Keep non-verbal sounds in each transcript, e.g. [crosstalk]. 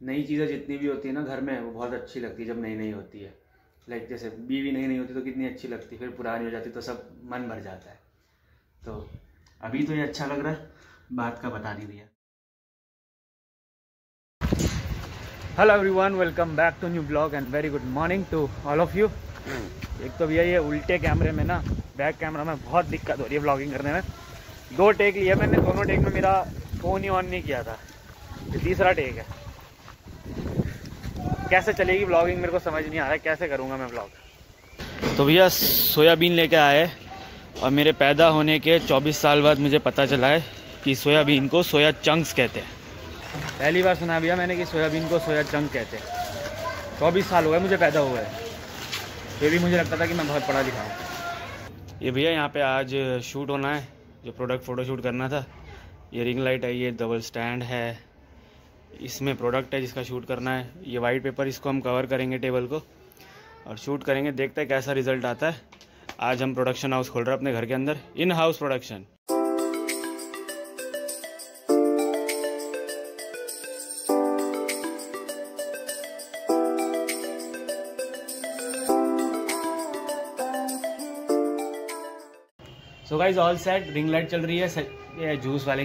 नई चीज़ें जितनी भी होती है ना घर में, वो बहुत अच्छी लगती है जब नई नई होती है। लाइक जैसे बीवी नई नई होती तो कितनी अच्छी लगती फिर पुरानी हो जाती तो सब मन भर जाता है। तो अभी तो ये अच्छा लग रहा है, बात का बता नहीं दिया। Hello everyone welcome back to new vlog and very good morning to all of you एक तो भैया ये उल्टे कैमरे में ना बैक कैमरा में बहुत दिक्कत हो रही है ब्लॉगिंग करने में। दो टेक लिया मैंने, दोनों टेक में मेरा फ़ोन ही ऑन नहीं किया था। तीसरा टेक है। कैसे चलेगी ब्लॉगिंग मेरे को समझ नहीं आ रहा है कैसे करूँगा मैं ब्लॉग तो भैया सोयाबीन लेके आए और मेरे पैदा होने के 24 साल बाद मुझे पता चला है कि सोयाबीन को सोया चंक्स कहते हैं। पहली बार सुना भैया मैंने कि सोयाबीन को सोया चंक कहते हैं। चौबीस साल हो गए मुझे पैदा हुआ है फिर भी मुझे लगता था कि मैं बहुत पढ़ा लिखा हूँ। ये भैया यहाँ पे आज शूट होना है जो प्रोडक्ट फ़ोटो शूट करना था। ये रिंग लाइट है ये डबल स्टैंड है। इसमें प्रोडक्ट है जिसका शूट करना है। ये वाइट पेपर इसको हम कवर करेंगे टेबल को और शूट करेंगे। देखते हैं कैसा रिज़ल्ट आता है। आज हम प्रोडक्शन हाउस खोल रहे हैं अपने घर के अंदर। In house production so guys all set ring light चल रही है जूस वाले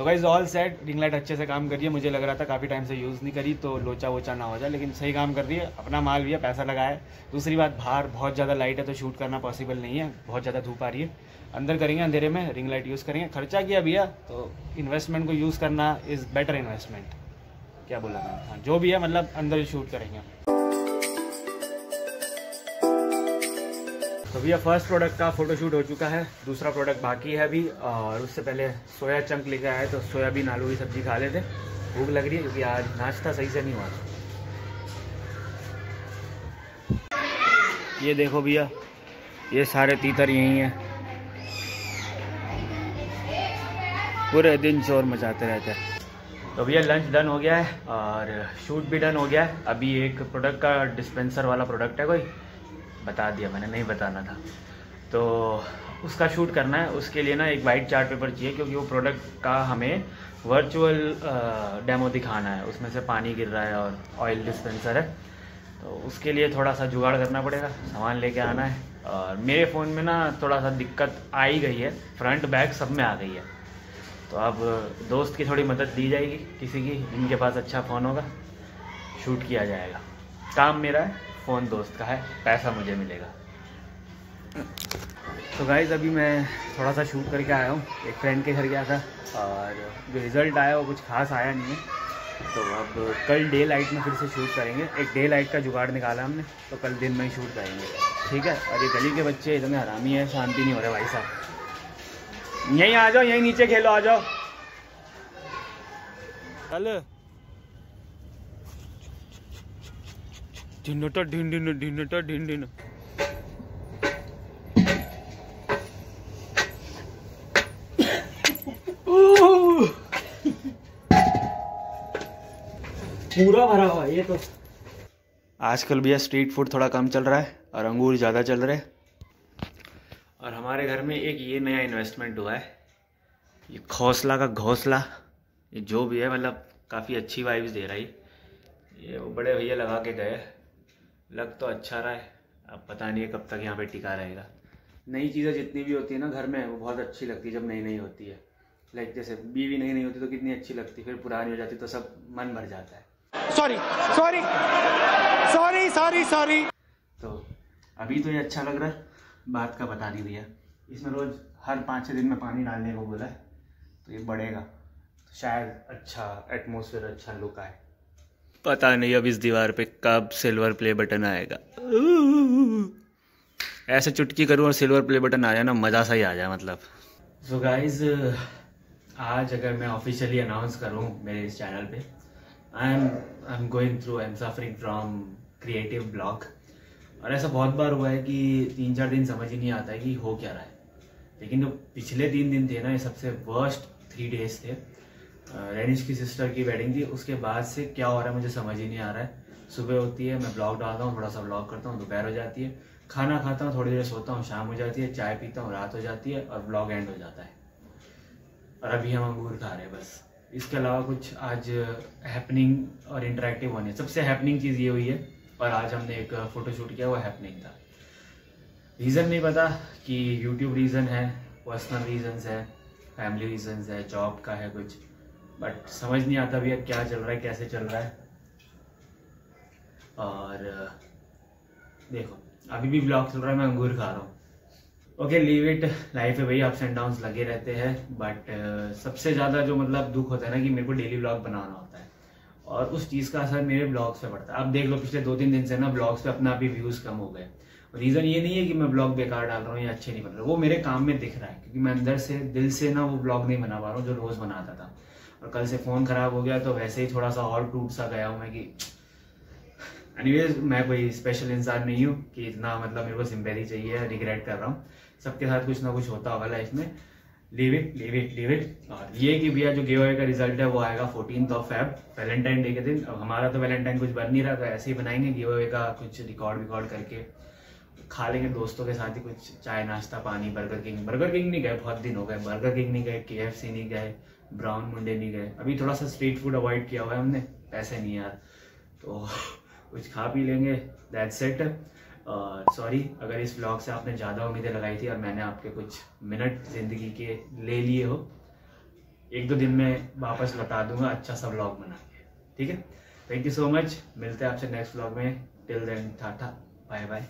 so guys all set ring light अच्छे से काम कर रही है मुझे लग रहा था काफ़ी टाइम से यूज़ नहीं करी तो लोचा वोचा ना हो जाए, लेकिन सही काम कर रही है। अपना माल भी है, पैसा लगाए दूसरी बात, बाहर बहुत ज़्यादा लाइट है तो शूट करना पॉसिबल नहीं है। बहुत ज़्यादा धूप आ रही है। अंदर करेंगे, अंधेरे में रिंग लाइट यूज़ करेंगे। खर्चा किया भैया तो इन्वेस्टमेंट को यूज़ करना इज़ बेटर इन्वेस्टमेंट क्या बोला मैंने? हाँ जो भी है मतलब अंदर शूट करेंगे। तो भैया फ़र्स्ट प्रोडक्ट का फ़ोटो शूट हो चुका है, दूसरा प्रोडक्ट बाकी है अभी, और उससे पहले सोया चंक लेकर आए तो सोयाबीन, आलू की सब्ज़ी खा लेते भूख लग रही है क्योंकि आज नाश्ता सही से नहीं हुआ। ये देखो भैया, ये सारे तीतर यही हैं। पूरे दिन शोर मचाते रहते हैं। तो भैया लंच डन हो गया है, और शूट भी डन हो गया है। अभी एक प्रोडक्ट का डिस्पेंसर वाला प्रोडक्ट है कोई? बता दिया मैंने, नहीं बताना था। तो उसका शूट करना है, उसके लिए ना एक वाइट चार्ट पेपर चाहिए, क्योंकि वो प्रोडक्ट का हमें वर्चुअल डेमो दिखाना है। उसमें से पानी गिर रहा है और ऑयल डिस्पेंसर है। तो उसके लिए थोड़ा सा जुगाड़ करना पड़ेगा, सामान लेके आना है। और मेरे फ़ोन में ना थोड़ा सा दिक्कत आ ही गई है फ्रंट बैक सब में आ गई है। तो अब दोस्त की थोड़ी मदद दी जाएगी, किसी की, जिनके पास अच्छा फ़ोन होगा, शूट किया जाएगा। काम मेरा है। फ़ोन दोस्त का है, पैसा मुझे मिलेगा। तो गाइज़ अभी मैं थोड़ा सा शूट करके आया हूँ, एक फ्रेंड के घर गया था, और जो रिज़ल्ट आया वो कुछ खास आया नहीं है। तो अब कल डे लाइट में फिर से शूट करेंगे। एक डे लाइट का जुगाड़ निकाला हमने तो कल दिन में ही शूट करेंगे। ठीक है? और ये गली के बच्चे इतने हरामी है, शांति नहीं हो रहा भाई साहब। यहीं आ जाओ, यहीं नीचे खेलो, आ जाओ। चल ढिंडोटा ढिंड ढिंडोटा ढिंड पूरा भरा हुआ ये तो। आजकल भैया स्ट्रीट फ़ूड थोड़ा कम चल रहा है और अंगूर ज़्यादा चल रहे और हमारे घर में एक ये नया इन्वेस्टमेंट हुआ है। ये घोसला का घोसला ये जो भी है मतलब काफ़ी अच्छी वाइब्स दे रहा है। ये वो बड़े भैया लगा के गए। लग तो अच्छा रहा है। अब पता नहीं है कब तक यहाँ पे टिका रहेगा। नई चीज़ें जितनी भी होती है ना घर में वो बहुत अच्छी लगती है जब नई नई होती है। लाइक जैसे बीवी नई नहीं होती तो कितनी अच्छी लगती फिर पुरानी हो जाती तो सब मन भर जाता है। Sorry sorry sorry sorry sorry तो अभी तो ये अच्छा लग रहा है। बात का बता नहीं दिया इसमें रोज़ हर पाँच छः दिन में पानी डालने को बोला है। तो ये बढ़ेगा। तो शायद अच्छा एटमोसफेयर अच्छा लुक आए। पता नहीं अब इस दीवार पे कब सिल्वर प्ले बटन आएगा। ऐसे चुटकी करूँ और सिल्वर प्ले बटन आ जाए ना, मज़ा सा ही आ जाए मतलब। सो so गाइज़ आज अगर मैं ऑफिशियली अनाउंस करूँ मेरे इस चैनल पे I am I am going through I am suffering from creative block और ऐसा बहुत बार हुआ है कि तीन चार दिन समझ ही नहीं आता है कि हो क्या रहा है। लेकिन जो पिछले तीन दिन थे ना, ये सबसे वर्स्ट थ्री डेज़ थे। रेनिश की सिस्टर की वेडिंग थी। उसके बाद से क्या हो रहा है मुझे समझ ही नहीं आ रहा है। सुबह होती है, मैं ब्लॉग डालता हूँ, थोड़ा सा ब्लॉग करता हूँ, दोपहर हो जाती है। खाना खाता हूँ, थोड़ी देर सोता हूँ, शाम हो जाती है, चाय पीता हूँ, रात हो जाती है और ब्लॉग एंड हो जाता है। और अभी हम अंगूर खा रहे हैं बस। इसके अलावा कुछ आज हैपनिंग और इंटरेक्टिव होने सबसे हैपनिंग चीज़ ये हुई है और आज हमने एक फ़ोटो शूट किया, वो हैपनिंग था। रीज़न नहीं पता कि यूट्यूब रीज़न है पर्सनल रीजंस है फैमिली रीजंस है जॉब का है कुछ। बट समझ नहीं आता भैया क्या चल रहा है, कैसे चल रहा है। और देखो, अभी भी ब्लॉग चल रहा है, मैं अंगूर खा रहा हूँ। ओके लीव इट लाइफ है भाई अप्स एंड डाउन लगे रहते हैं बट सबसे ज़्यादा जो मतलब दुख होता है ना कि मेरे को डेली ब्लॉग बनाना होता है। और उस चीज़ का असर मेरे ब्लॉग्स पे पड़ता है। अब देख लो, पिछले दो तीन दिन से ना ब्लॉग्स पे अपना भी व्यूज़ कम हो गए। रीज़न ये नहीं है कि मैं ब्लॉग बेकार डाल रहा हूँ या अच्छे नहीं बन रहे। वो मेरे काम में दिख रहा है, क्योंकि मैं अंदर से, दिल से ना वो ब्लॉग नहीं बना पा रहा हूँ, जो रोज़ बनाता था। और कल से फ़ोन ख़राब हो गया तो वैसे ही थोड़ा सा और टूट सा गया हूँ मैं कि एनीवेज मैं कोई स्पेशल इंसान नहीं हूँ कि इतना मतलब मेरे को सिंपैथी चाहिए रिग्रेट कर रहा हूँ। सबके साथ कुछ ना कुछ होता होगा लाइफ में। Leave it leave it leave it और ये कि भैया जो गिव का रिज़ल्ट है वो आएगा fourteen of Feb Valentine day के दिन। अब हमारा तो वैलेंटाइन कुछ बन नहीं रहा तो ऐसे ही बनाएँगे गिव का कुछ रिकॉर्ड विकॉर्ड करके। खा लेंगे दोस्तों के साथ ही कुछ चाय, नाश्ता, पानी बर्गर किंग बर्गर किंग नहीं गए, बहुत दिन हो गए। बर्गर किंग नहीं गए के नहीं गए ब्राउन मुंडे नहीं गए। अभी थोड़ा सा स्ट्रीट फ़ूड अवॉइड किया हुआ है हमने। पैसे नहीं यार। तो [laughs] कुछ खा पी लेंगे। दैट सेट सॉरी अगर इस ब्लॉग से आपने ज़्यादा उम्मीदें लगाई थी और मैंने आपके कुछ मिनट ज़िंदगी के ले लिए हो, एक दो दिन में वापस लौटा दूँगा अच्छा सा ब्लॉग बना के ठीक है? थैंक यू सो मच मिलते हैं आपसे नेक्स्ट ब्लॉग में. Till then tata bye bye